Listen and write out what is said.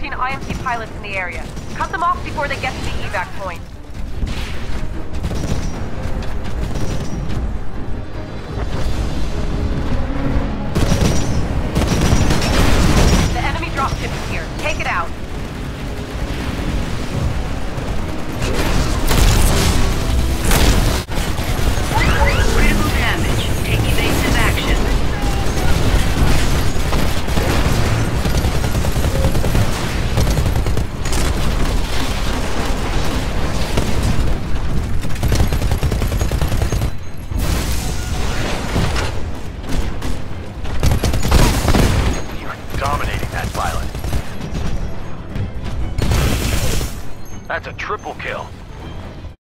IMC pilots in the area. Cut them off before they get to the evac point. The enemy dropship is here. Take it out. That's a triple kill.